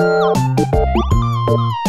Música